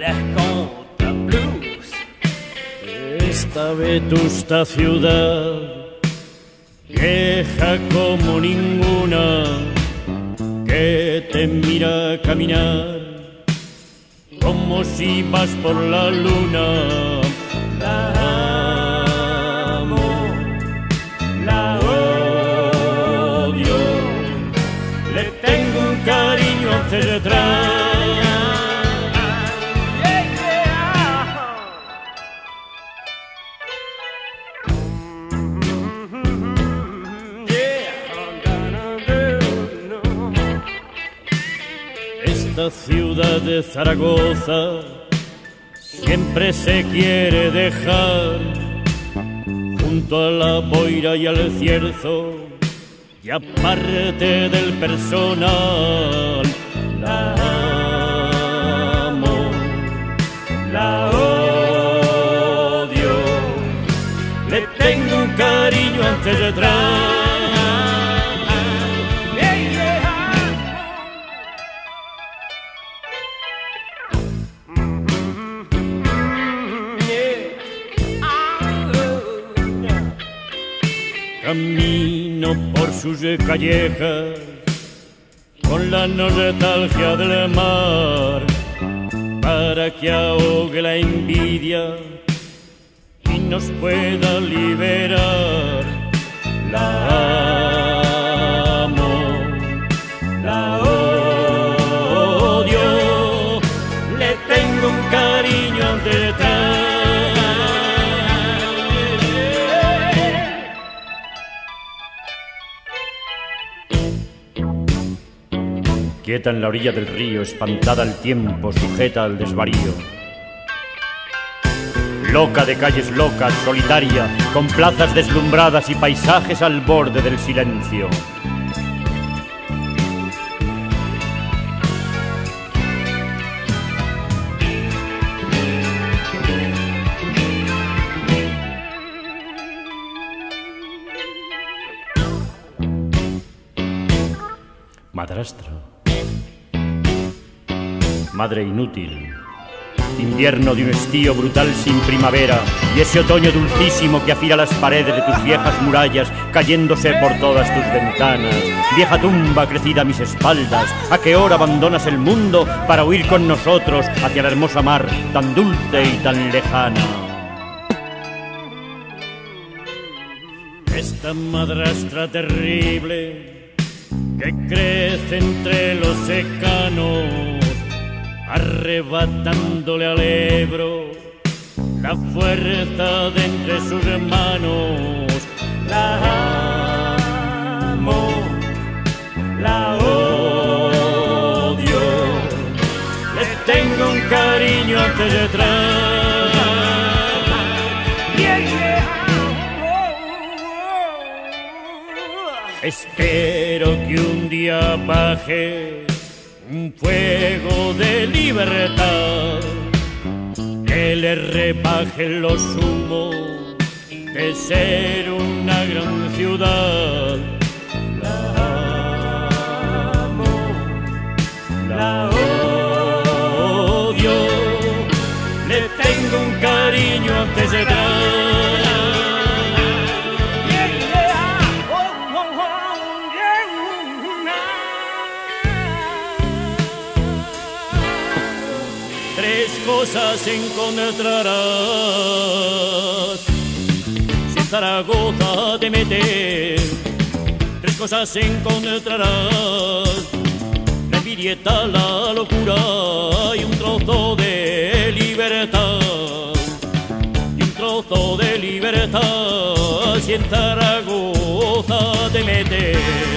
estarás con blues. Esta vetusta ciudad, vieja como ninguna, que te mira caminar como si vas por la luna. La amo, la odio, le tengo un cariño hacia atrás. Esta ciudad de Zaragoza siempre se quiere dejar junto a la boira y al cierzo y aparte del personal. La amo, la odio, le tengo un cariño antes de atrás. Camino por sus callejas con la nostalgia del mar para que ahogue la envidia y nos pueda liberar. La amo, la odio, le tengo un cariño antes de Quieta en la orilla del río, espantada al tiempo, sujeta al desvarío. Loca de calles locas, solitaria, con plazas deslumbradas y paisajes al borde del silencio. Madrastra. Madre inútil. Invierno de un estío brutal sin primavera y ese otoño dulcísimo que afila las paredes de tus viejas murallas cayéndose por todas tus ventanas. Vieja tumba crecida a mis espaldas, ¿a qué hora abandonas el mundo para huir con nosotros hacia la hermosa mar tan dulce y tan lejana? Esta madrastra terrible que crece entre los secanos, arrebatándole al Ebro la fuerza de entre sus manos. La amo, la odio, le tengo un cariño antes de. Espero que un día baje un fuego de libertad que le rebaje los humos de ser una gran ciudad. La amo, la odio, Tres cosas encontrarás si en Zaragoza te metes. Tres cosas encontrarás la envidieta, la locura y un trozo de libertad. Y un trozo de libertad si en Zaragoza te metes.